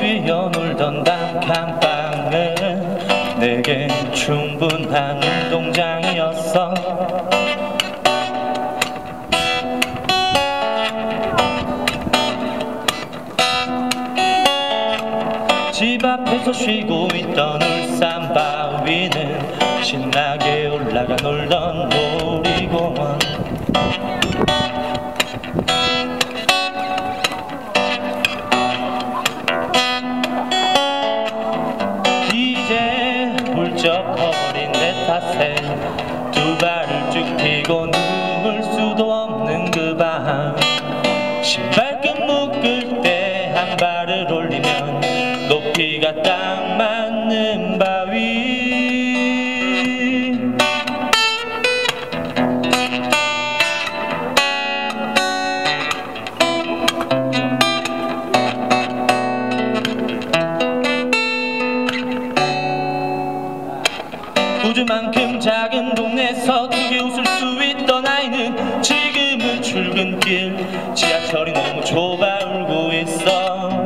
뛰어놀던 단칸방은 내겐 충분한 운동장이었어. 집 앞에서 쉬고 있던 울산 바위는 신나게 올라가 놀던 놀이공원 탓에 두 발을 쭉 펴고 누울 수도 없는 그 밤. 신발끈 묶을 때 한 발을 올리면 높이가 딱 맞는 바위 우주만큼 작은 동네에서 크게 웃을 수 있던 아이는 지금은 출근길 지하철이 너무 좁아 울고 있어.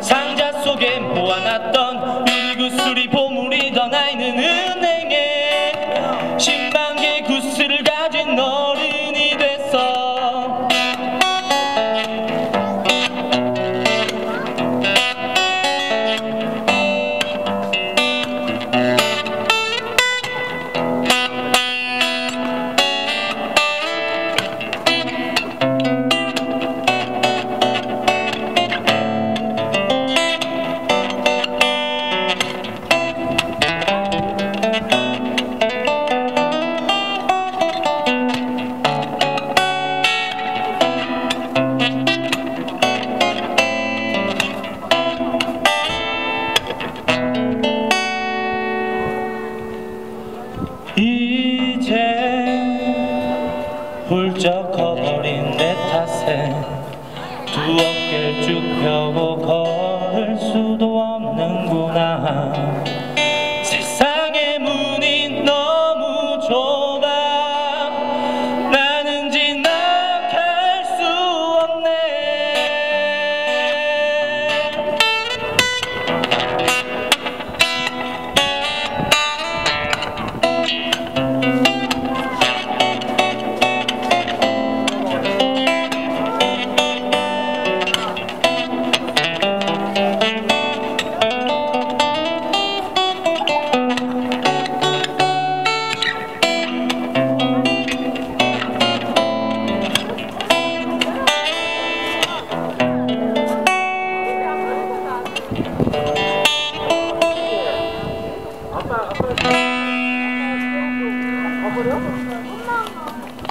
상자 속에 모아놨던 유리구슬이 보물이던 아이는 은행에 신만개 구슬을 가진 어 이제 훌쩍 커버린 내 탓에 두 어깨를 쭉 펴고 걸을 수도 없는구나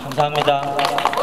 감사합니다.